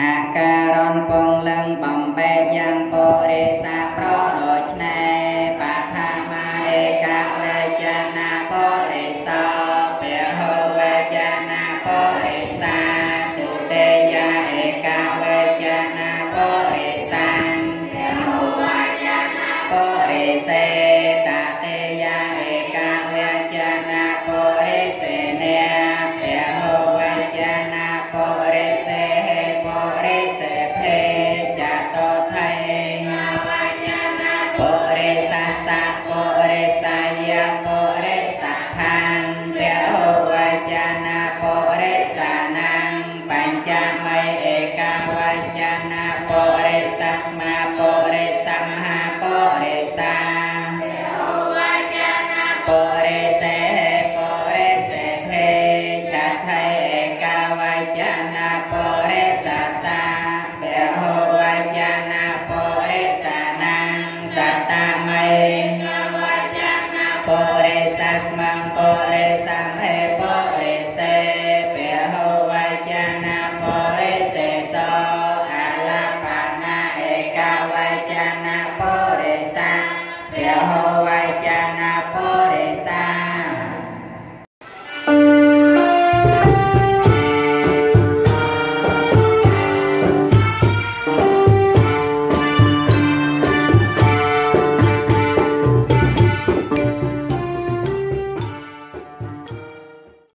អាការនពងលឹងបំបែកយ៉ាងបរិសាប្រដូច្នេះបថាមាឯកវេចនាបរិសោពហវេចនាបរិសាទុទេយាឯកវេច បញ្ចមីឯកវេចនាបរិសាស្មាបរិសមហាបរិសាពហវេចនាបរិសេបរិសេភេចថៃឯកវេចនាបរិសាសាពហវេចនាបរិសានាងសតមីវេចនាបរិសាស្មងបរិសមហេ Thank you.